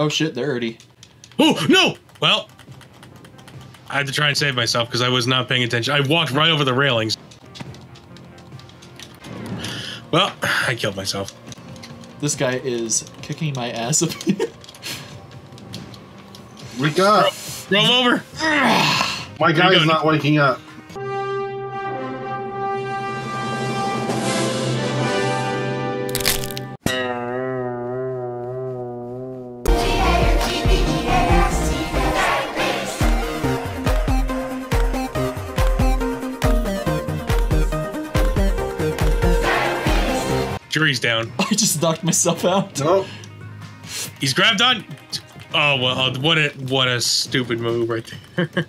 Oh shit, they're already. Oh no! Well, I had to try and save myself because I was not paying attention. I walked right over the railings. Well, I killed myself. This guy is kicking my ass up here. Wake up! Throw him over. My guy is not waking up. Jury's down. I just knocked myself out. Nope. He's grabbed on. Oh well, uh, what a what a stupid move right there.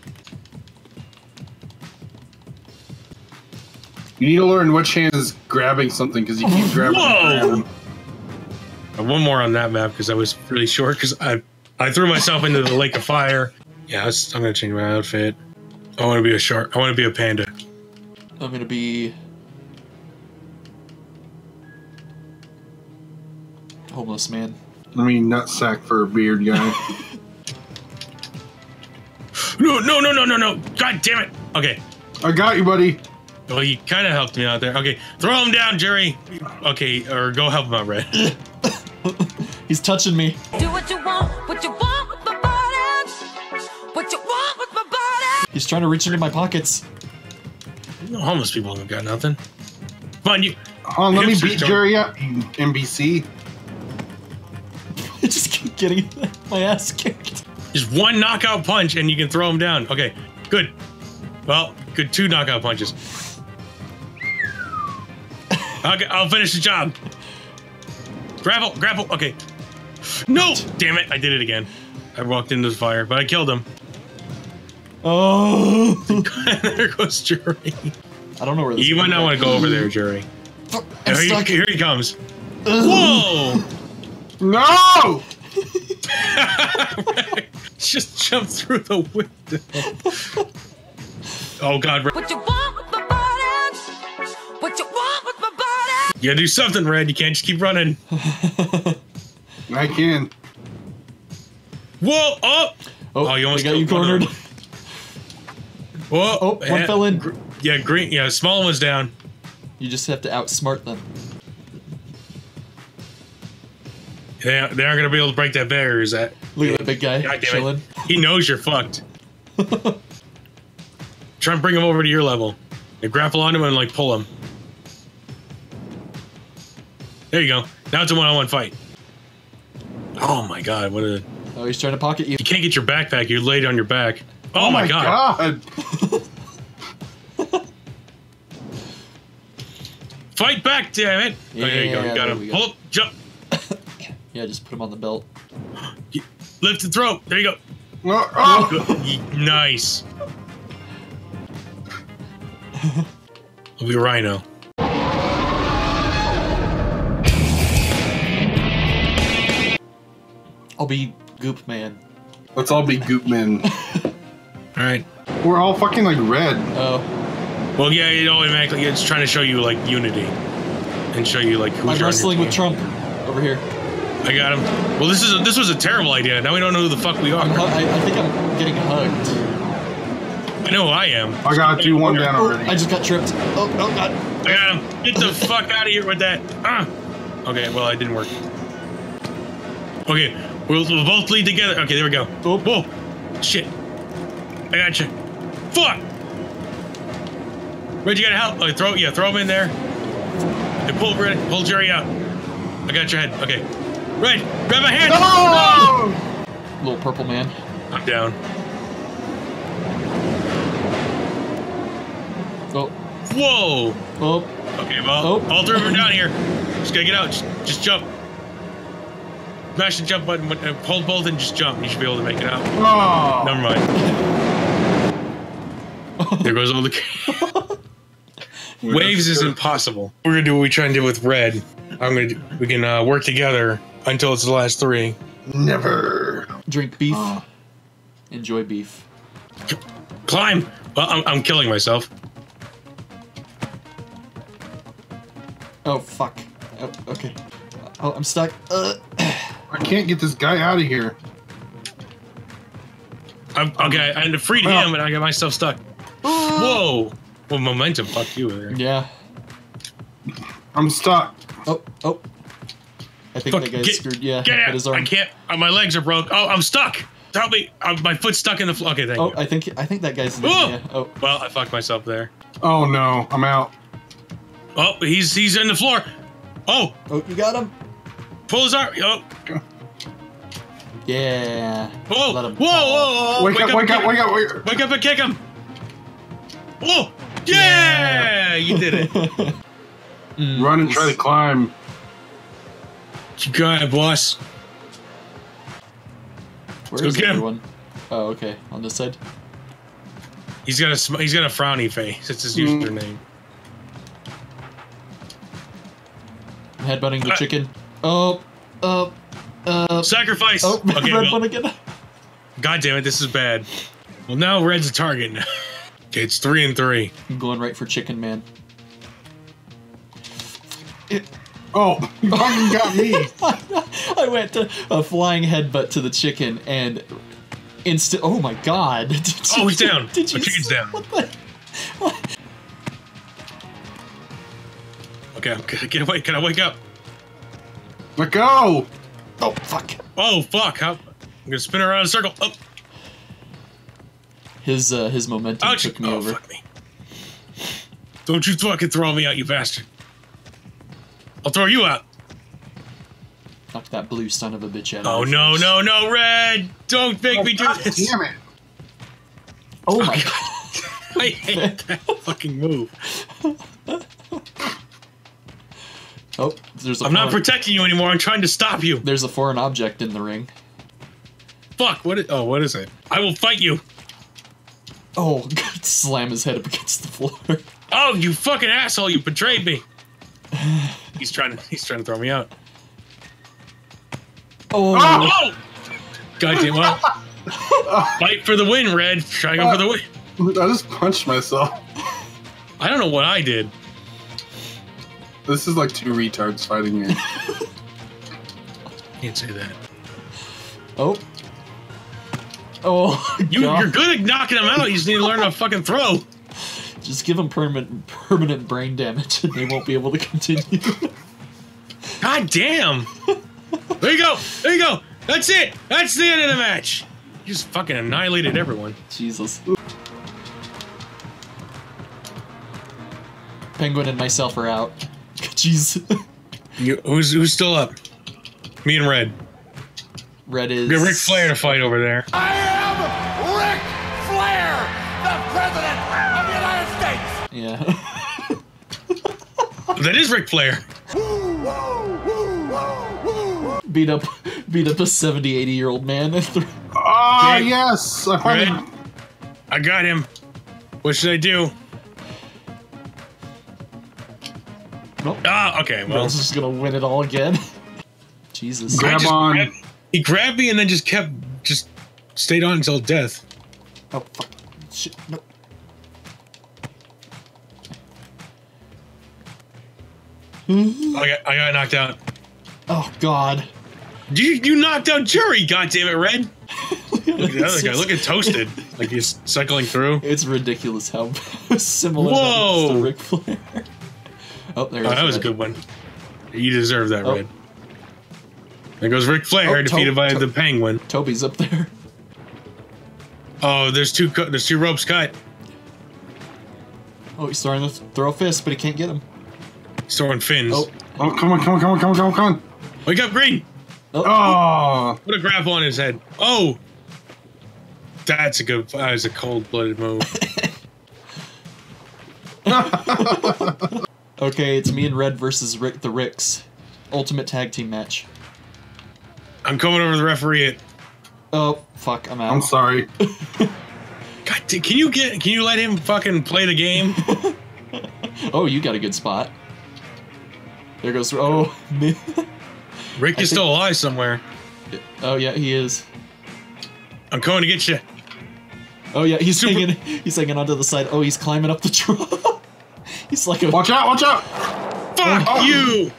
You need to learn which hand is grabbing something because you keep grabbing. Whoa! the ground. Uh, one more on that map because I was really short because I I threw myself into the lake of fire. Yeah, I'm gonna change my outfit. I want to be a shark. I want to be a panda. I'm gonna be homeless man. I mean, nut sack for a beard guy. No, no, no, no, no, no! God damn it! Okay. I got you, buddy. Well, you kind of helped me out there. Okay, throw him down, Jerry. Okay, or go help him out, Red. He's touching me. Do what you want, what you want with my body. What you want with my body. He's trying to reach into my pockets. No homeless people have got nothing. Come on, you. Hold on, let me Hipsters beat Jerry up, NBC. I just keep getting my ass kicked. Just one knockout punch and you can throw him down. Okay, good. Well, good two knockout punches. Okay, I'll finish the job. Grapple, grapple. Okay. No, damn it! I did it again. I walked into the fire, but I killed him. Oh! there goes Jerry. I don't know where this. You might not want to go over there, Jerry. I'm Here stuck. he, here he comes. Whoa! No! Just jumped through the window. Oh God, Red. What you want with my body. What you want with my body. you gotta do something, Red. You can't just keep running. I can. Whoa! Oh! Oh, Oh, you almost got you killed one cornered. Whoa! Oh, one eh, fell in. gr- Yeah, green. Yeah, small one's down. You just have to outsmart them. They, they aren't gonna be able to break that barrier. Is that? Look at that big guy God chilling. it! He knows you're fucked. Try and bring him over to your level. And grapple onto him and like pull him. There you go. Now it's a one-on-one fight. Oh my god! What a Oh, he's trying to pocket you. You can't get your backpack. You're laid on your back. Oh, oh my, god. God. Fight back, damn it. oh, there you go. Yeah, You got him. go. Pull up, jump, Yeah, just put him on the belt. lift and throw. There you go. Oh, oh. Nice. I'll be Rhino. I'll be Goop Man. Let's all be goop men. All right. We're all fucking like red. Oh, Well, yeah, it automatically it's trying to show you like unity and show you like who's I'm your wrestling with. Trump over here. I got him. Well, this is a, this was a terrible idea. Now we don't know who the fuck we are. I'm hu- I, I think I'm getting hugged. I know who I am. I got you one down Oh, already. I just got tripped. Oh, oh god. I got him. Get the fuck out of here with that. Ah. Okay, well, it didn't work. Okay, we'll, we'll both lead together. Okay, there we go. Oh. Whoa. Shit. I got you. Fuck. Red, you gotta help. Okay, throw, yeah, throw him in there. And pull, Red, pull Jerry out. I got your head. Okay. Red, grab my hand. Oh! Little purple man. I'm down. Oh, Whoa. oh. Okay, well, Oh. all three of them are down here. Just gotta get out. Just, just jump. Smash the jump button. uh, Hold both and just jump. You should be able to make it out. Oh! Never mind. there goes all the waves is impossible. We're gonna do what we try and do with red. I'm gonna. Do, we can uh, work together until it's the last three. Never. Drink beef. Enjoy beef. Climb. Well, I'm, I'm killing myself. Oh fuck. Oh, okay. Oh, I'm stuck. Uh, I can't get this guy out of here. I'm, okay, I freed Well- him, and I got myself stuck. Whoa! Well, momentum. Fuck you there. Yeah. I'm stuck. Oh, oh. I think Fuck, that guy's get- screwed. Yeah, Get out! his I can't. Uh, my legs are broke. Oh, I'm stuck. Help me! Uh, my foot's stuck in the floor. Okay, thank you. Oh, you. I think I think that guy's in Oh! yeah. Oh, Well, I fucked myself there. Oh no, I'm out. Oh, he's he's in the floor. Oh, oh, you got him. pull his arm. Oh, Yeah. whoa, Let whoa, him whoa, whoa, whoa! Wake, up, wake up, wake up, wake up. Wake up and kick him! Oh! Yeah! You did it. Mm, Run and try to climb. Go ahead, boss. Where Let's is go get everyone? Oh, okay. On this side. He's got a sm- he's got a frowny face. It's his Mm. username. I'm headbutting the Uh, chicken. Oh, uh, uh. Sacrifice. Oh, okay, red well, one again. God damn it, this is bad. Well, now Red's a target. okay, it's three and three. I'm going right for chicken man. It, Oh, you fucking got me. I went to a flying headbutt to the chicken and instant. Oh my god! Did Oh, he's down. Did The you? chicken's see- down. What the? Okay, okay, get away. Can I wake up? Let go. Oh fuck! Oh fuck! How, I'm gonna spin around in a circle. Oh, His uh, his momentum ouch! took me oh, over. fuck me! Don't you fucking throw me out, you bastard! I'll throw you out. Knock that blue son of a bitch out. Oh no, face. no, no, Red! Don't make Oh, me do God this! damn it. Oh my god! I hate that fucking move. Oh, there's a. I'm not protecting you anymore. I'm trying to stop you. There's a foreign object in the ring. Fuck! What? Is, oh, what is it? I will fight you. Oh, God, slam his head up against the floor. Oh, you fucking asshole! You betrayed me. He's trying to. He's trying to throw me out. Oh, Oh! Goddamn well. Fight for the win, Red. Try to go for the win. I just punched myself. I don't know what I did. This is like two retards fighting here. Can't say that. oh, oh! You, God. you're good at knocking them out. You just need to learn how to fucking throw. Just give them permanent permanent brain damage, and they won't be able to continue. God damn. There you go. There you go. That's it. That's the end of the match. You just fucking annihilated everyone. Jesus. Penguin and myself are out. Jeez. You, who's who's still up? Me and Red. Red is. Get got Ric Flair to fight over there. I Yeah. That is Ric Flair. beat up, beat up a 70, 80 year old man. and threw- Ah, Okay. yes. I Red. finally. I got him. What should I do? nope. Ah, okay. Well, Red's just gonna win it all again. Jesus. Grab just on. grabbed- he grabbed me and then just kept just stayed on until death. Oh, fuck. Shit. No. Mm-hmm. I got I got knocked out. Oh, God. You you knocked out Jury. God damn it, Red. Look at the other guy. Look at toasted. Like he's cycling through. It's ridiculous how similar Whoa. that is to Ric Flair. Oh, there Oh, is that was a good one. You deserve that, Oh. Red. There goes Ric Flair, Oh, defeated by the Penguin. Toby's up there. Oh, there's two there's two ropes cut. Oh, he's starting to throw a fist, but he can't get him. He's throwing fins. Oh, Oh, come on, come on, come on, come on, come on, come on. Wake up, Green! oh, Oh, Put a grapple on his head. Oh, that's a good. That was a cold-blooded move. Okay, it's me and Red versus Rick the Ricks. Ultimate tag team match. I'm coming over the referee. It. Oh, fuck, I'm out. I'm sorry. God, can you get? Can you let him fucking play the game? Oh, you got a good spot. There goes. Oh, me. Rick I is still alive somewhere. oh yeah, he is. I'm coming to get you. Oh yeah, he's Super- hanging. He's hanging onto the side. Oh, he's climbing up the truck. he's like a. Watch out, watch out. Fuck Oh. you!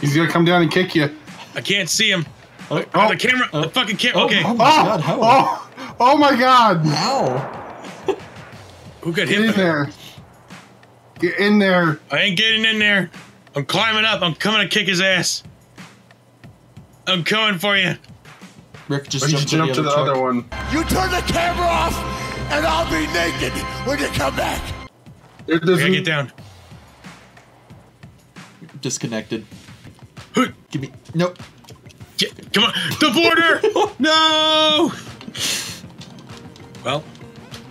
He's gonna come down and kick you. I can't see him. Oh, Oh, the camera, Oh. the fucking camera. oh, okay, oh my oh. god, how? Oh, oh my god! How? who got Get in there. Get in there. I ain't getting in there. I'm climbing up. I'm coming to kick his ass. I'm coming for you. Rick just Why don't you jumped jump to the truck. other one? You turn the camera off, and I'll be naked when you come back. There I gotta doesn't- get down. Disconnected. Hoot. Give me. Nope. Get, come on, the border. no. Well,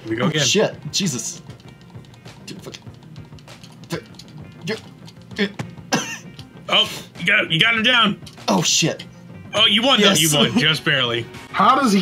here we go Oh, again. shit. Jesus. Got you got him down. Oh shit. Oh, you won Yes. though. You won just barely. How does he